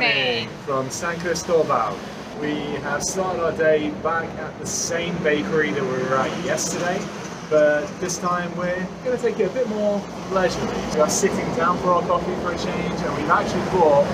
morning from San Cristobal. We have started our day back at the same bakery that we were at yesterday, but this time we're going to take it a bit more leisurely. We are sitting down for our coffee for a change, and we've actually bought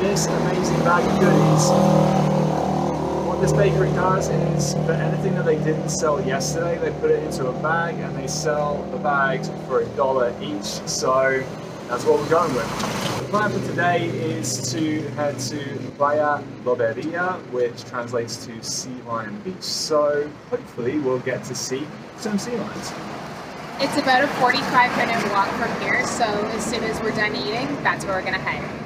this amazing bag of goodies what this bakery does is for anything that they didn't sell yesterday, they put it into a bag and they sell the bags for a dollar each. So that's what we're going with. The plan for today is to head to Playa Loberia, which translates to Sea Lion Beach. So hopefully we'll get to see some sea lions. It's about a 45 minute walk from here, so as soon as we're done eating, that's where we're gonna head.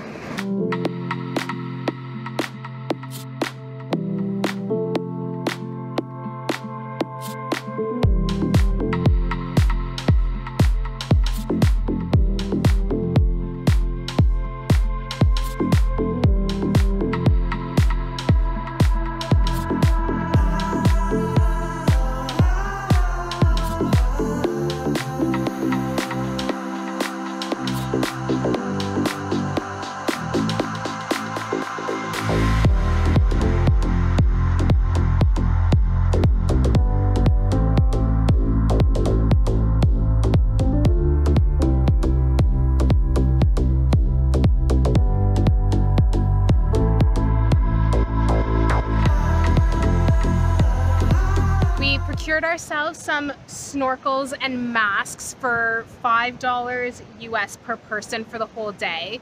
Snorkels and masks for $5 US per person for the whole day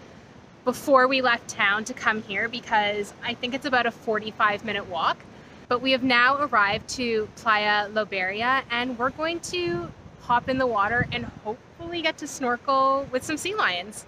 before we left town to come here because I think it's about a 45 minute walk. But we have now arrived to Playa Loberia and we're going to hop in the water and hopefully get to snorkel with some sea lions.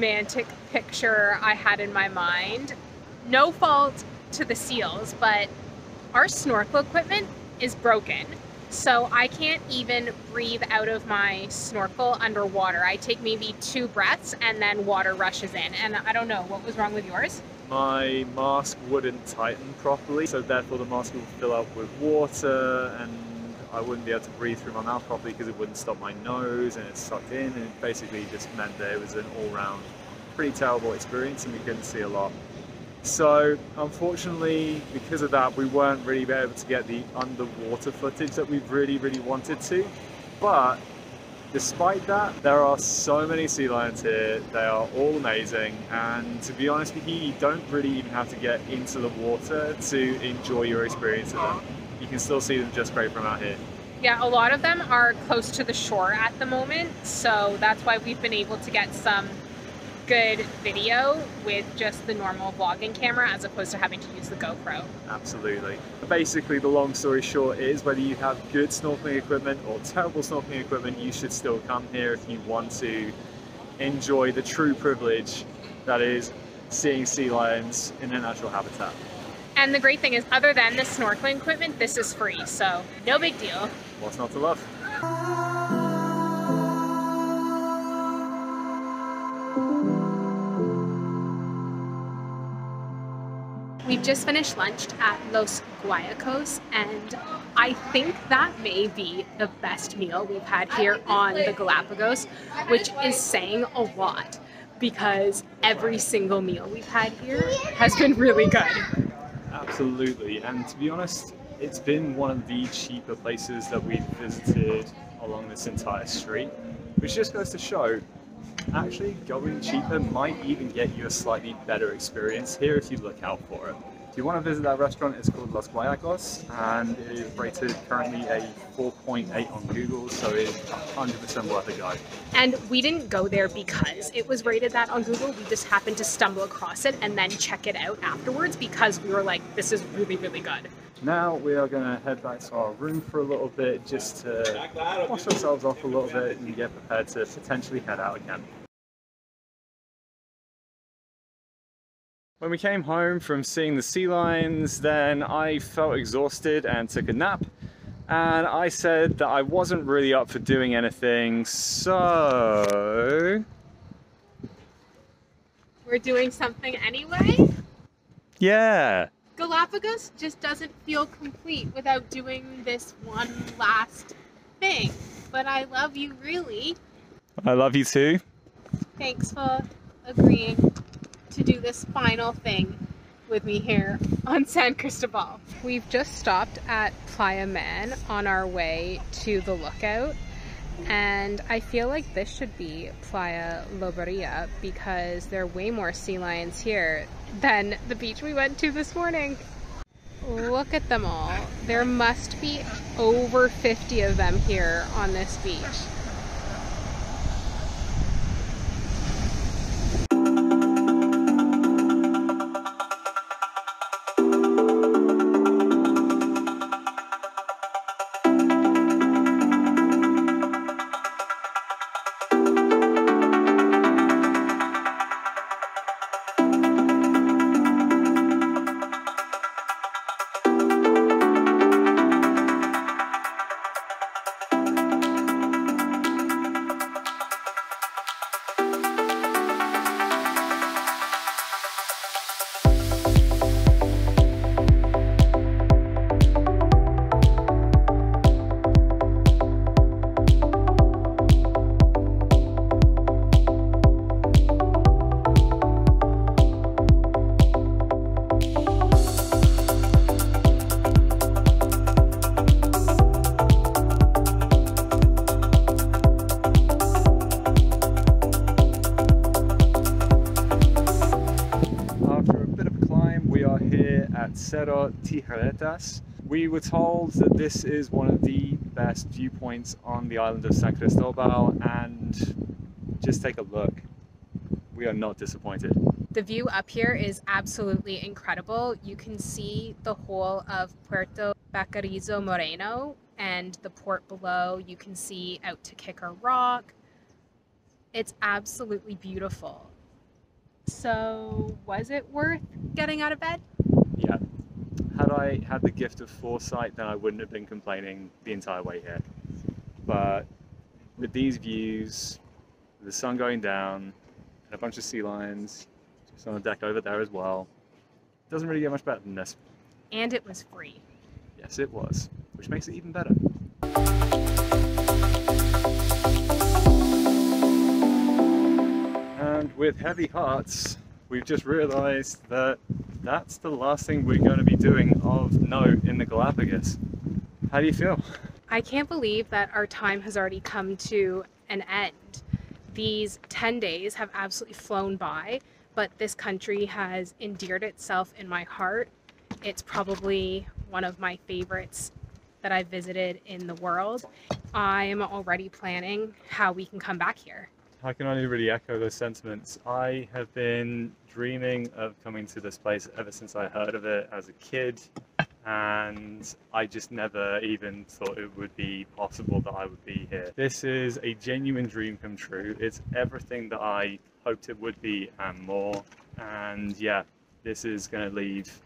Romantic picture I had in my mind. No fault to the seals, but our snorkel equipment is broken. So I can't even breathe out of my snorkel underwater. I take maybe two breaths and then water rushes in. And I don't know, what was wrong with yours? My mask wouldn't tighten properly, so therefore the mask would fill up with water and I wouldn't be able to breathe through my mouth properly because it wouldn't stop my nose and it sucked in and it basically just meant that it was an all-round pretty terrible experience and we couldn't see a lot. So unfortunately, because of that, we weren't really able to get the underwater footage that we really, really wanted to. But despite that, there are so many sea lions here. They are all amazing. And to be honest with you, you don't really even have to get into the water to enjoy your experience of them. You can still see them just great from out here. Yeah, a lot of them are close to the shore at the moment. So that's why we've been able to get some good video with just the normal vlogging camera as opposed to having to use the GoPro. Absolutely. Basically, the long story short is whether you have good snorkeling equipment or terrible snorkeling equipment, you should still come here if you want to enjoy the true privilege that is seeing sea lions in their natural habitat. And the great thing is, other than the snorkeling equipment, this is free, so no big deal. What's not to love? We've just finished lunch at Los Guayacos, and I think that may be the best meal we've had here on the Galapagos, which is saying a lot because every single meal we've had here has been really good. Absolutely, and to be honest, it's been one of the cheaper places that we've visited along this entire street, which just goes to show actually going cheaper might even get you a slightly better experience here if you look out for it. If you want to visit that restaurant, it's called Los Guayacos and it is rated currently a 4.8 on Google, so it's 100% worth a go. And we didn't go there because it was rated that on Google. We just happened to stumble across it and then check it out afterwards because we were like, this is really, really good. Now we are going to head back to our room for a little bit just to wash ourselves off a little bit and get prepared to potentially head out again. When we came home from seeing the sea lions, then I felt exhausted and took a nap. And I said that I wasn't really up for doing anything, so... We're doing something anyway? Yeah! Galapagos just doesn't feel complete without doing this one last thing. But I love you really. I love you too. Thanks for agreeing to do this final thing with me here on San Cristobal. We've just stopped at Playa Mann on our way to the lookout and I feel like this should be Playa Loberia because there are way more sea lions here than the beach we went to this morning. Look at them all. There must be over 50 of them here on this beach. Tijeretas. We were told that this is one of the best viewpoints on the island of San Cristobal and just take a look. We are not disappointed. The view up here is absolutely incredible. You can see the whole of Puerto Baquerizo Moreno and the port below. You can see out to Kicker Rock. It's absolutely beautiful. So, was it worth getting out of bed? Yeah. Had I had the gift of foresight, then I wouldn't have been complaining the entire way here. But with these views, the sun going down, and a bunch of sea lions just on the deck over there as well, doesn't really get much better than this. And it was free. Yes, it was, which makes it even better. And with heavy hearts, we've just realised that that's the last thing we're going to be doing of note in the Galapagos. How do you feel? I can't believe that our time has already come to an end. These 10 days have absolutely flown by, but this country has endeared itself in my heart. It's probably one of my favorites that I've visited in the world. I'm already planning how we can come back here. I can only really echo those sentiments. I have been dreaming of coming to this place ever since I heard of it as a kid, and I just never even thought it would be possible that I would be here. This is a genuine dream come true. It's everything that I hoped it would be and more. And yeah, this is going to leave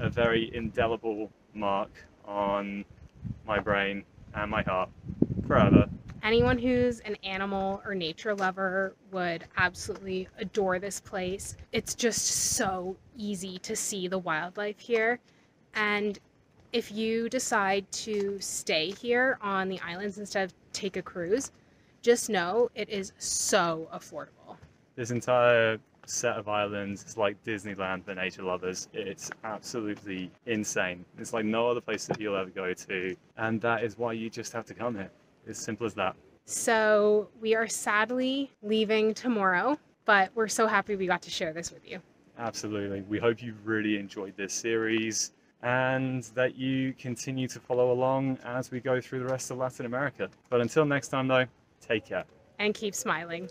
a very indelible mark on my brain and my heart forever. Anyone who's an animal or nature lover would absolutely adore this place. It's just so easy to see the wildlife here. And if you decide to stay here on the islands instead of take a cruise, just know it is so affordable. This entire set of islands is like Disneyland for nature lovers. It's absolutely insane. It's like no other place that you'll ever go to. And that is why you just have to come here. As simple as that. So we are sadly leaving tomorrow, but we're so happy we got to share this with you. Absolutely. We hope you really enjoyed this series and that you continue to follow along as we go through the rest of Latin America. But until next time, though, take care. And keep smiling.